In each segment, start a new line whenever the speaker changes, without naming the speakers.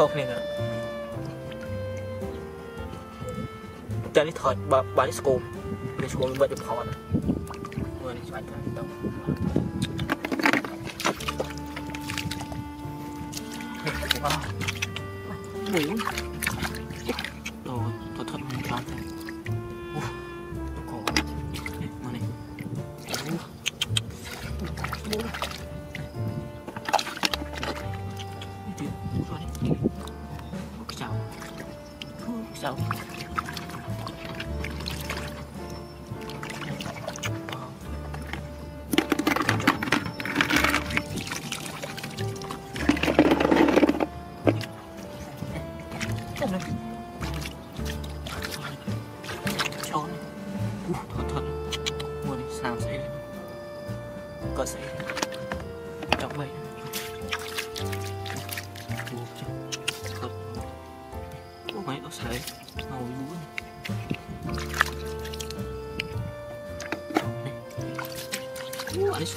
ពីរនេះខុសគ្នាណាតែនេះថតបើបើនេះស្គមនេះស្គមវិតវាថតមើលនេះស្អាតទៅ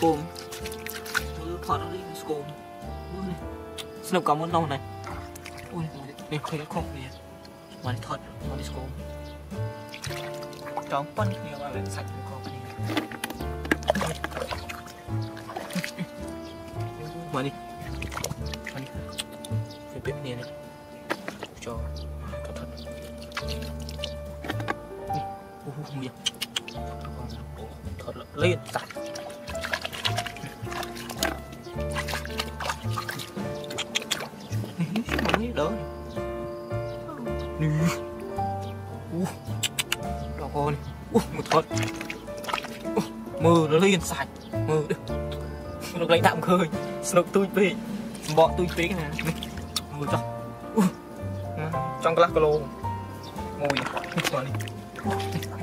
scone Mỗi thoát nó đi scone Mỗi này Xin lỗi cảm ơn lâu này Ui, mình khuyên nó không nè Mà đi thoát, mà đi scone Chóng phân nhiều mà lại sạch nó không nè Mà đi Mà đi Phải bếp nè này Cho Cẩn thận Ui, ui, ui Thật là lên sạch ដល់បងអូមកថតមើលលីនសាច់មើលស្នុកលេងដាក់មិនឃើញស្នុកទូចពេកសម្បកទូចពេកណាមើលចុះអូចង់កន្លះគីឡូមួយនេះ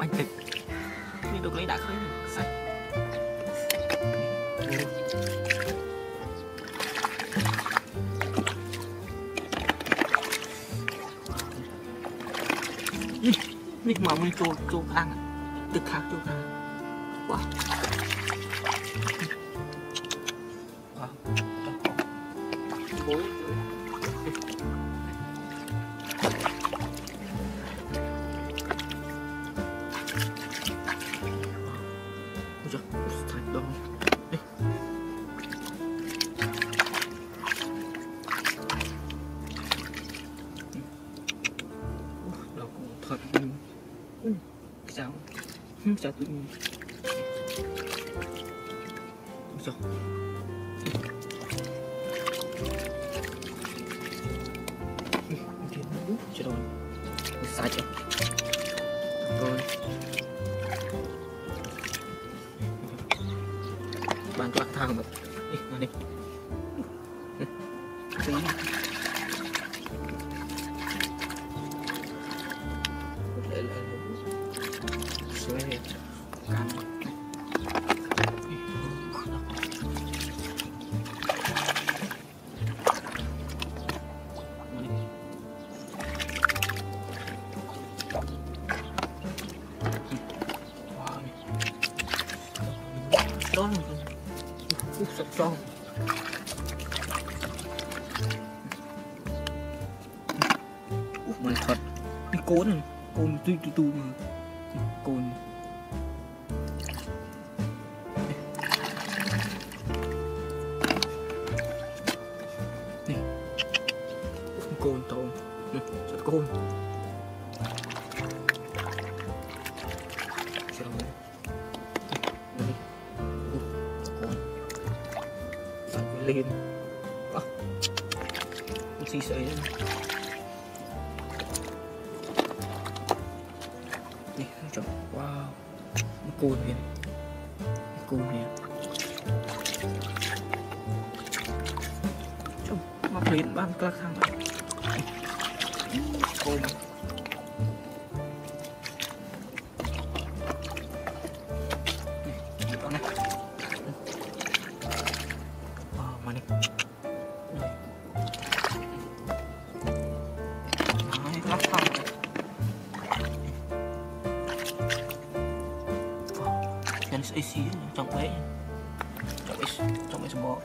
បាញ់ទឹកនេះទុកលេងដាក់ឃើញសាច់នេះមកមិនចូលចូលខាងទឹកខាងចូលខាងបាទ 진짜 음. 있어. 이게 뭐고? 지렁. 싸죠. bạn cho ăn thang Đi. Sụp tròn Út mà thật Cái cốn này côn tui tui tui mà. Lên. À. xì xì lên. Nè, trời, wow. Nó côn kìa. Nó côn kìa. Trông, mọc lên ban các thằng này nhân xí trong ấy trong ấy trong ấy bò.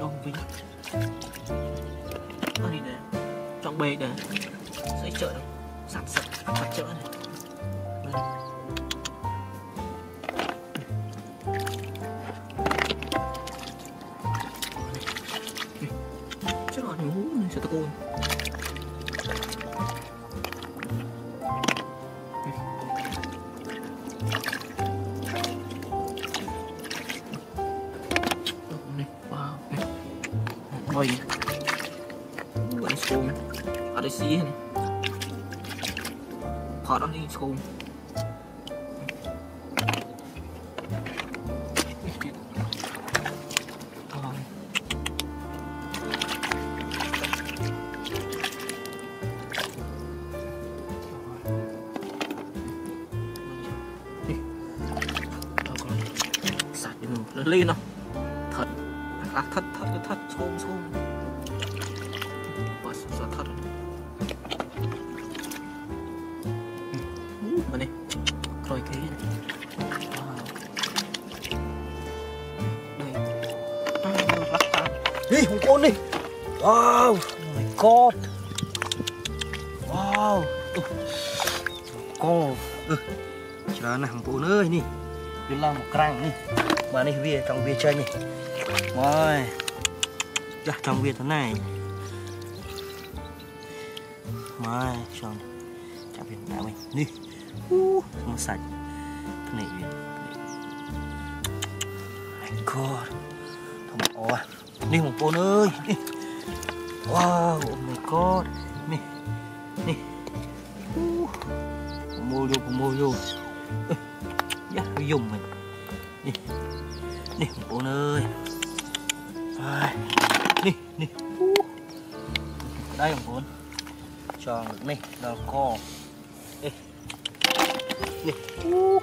Đông vinh. Nó đi đây trong bê đây xây chợ đâu sản xuất mặt chợ này. Vâng. Khó đó đi xuống, Lên không? Vâng ừ, này rồi cái này Wow. lắc
Đi, hùng con đi. Wow, oh my god. Wow. Ừ. Con, Cô nè hùng côn ơi nè Đi. Làm một crang nè Mà nè về trong về chơi nè Rồi. Dạ, trong về thế này. Rồi, xong. Chả biết đã mình. Nè uh, nó sạch. Thế này về My god Thằng ồ à. Nè hùng côn ơi. Nè. Wow, oh my god. Nè Nè uh. Mua vô, mua vô. Ê, Dạ, dùng mình. Nè Nè một con ơi. Ai. Nè, nè uh. Đây một con. Tròn được nè, đào co. Ê. Nè. Uh.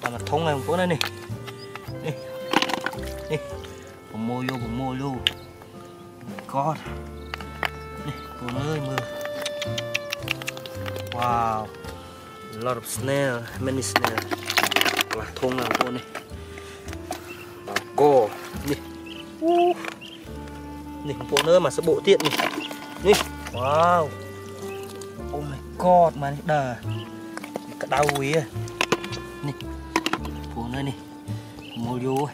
Và mặt thông này này nè. Nè. Nè Bụng vô, bụng môi vô. God. Nè, con ơi mưa. Wow. A lot of snail, many snail. Là thôn nào con này Bà cô. Nè. Uh. Nè, con ơi mà sẽ bộ tiện nè Nè, wow. Oh my god, mà nè, đau quý à Nè Con ơi nè Môi vô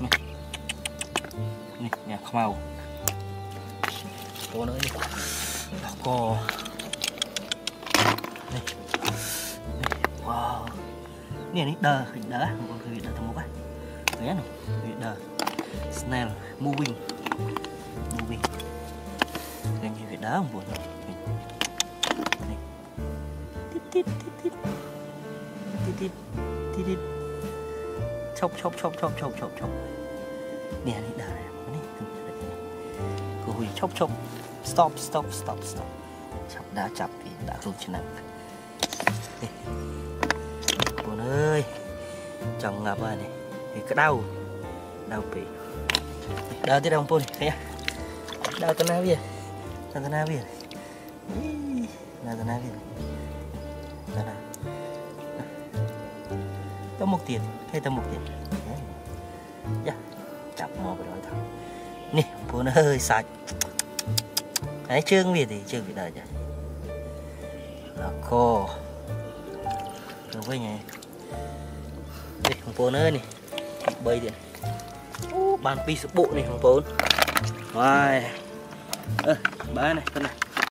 Nè Nè, nhà không màu. Cô nữa nè, Đó cô. Nè Nè, wow. Nè, nè, đờ, hình đỡ Một con đỡ thằng một á. Đấy nè, hình đỡ Snail, moving. Moving. Nè, như việc đá không buồn Nè Nè tít tít tít. Tít tít tít chọc chọc chọc chọc chọc chọc chọc. Nè này đà này này cứ hồi chọc chọc. Stop stop stop stop. Chọc đã chọc thì đã rung chân nặng con ơi. Chồng ngập rồi này? Cái đau. Đau bị đau tít đồng pôn thấy đau tới nào vậy đau tới nào vậy đau tới nào vậy ណាវាដើរទៅណាវាអីដើរទៅណាវាទៅណាទៅមុខទៀតឃើញទៅមុខទៀតយ៉ាចាប់មកបដ thôi នេះបងប្អូនអើយសាច់ហើយជើងវាទេជើងវាដើរចាកទៅវិញហើយនេះបងប្អូនអើយនេះ3ទៀតអូបាន2សបុកនេះបងប្អូនហើយអឺបានហើយប៉ុណ្ណា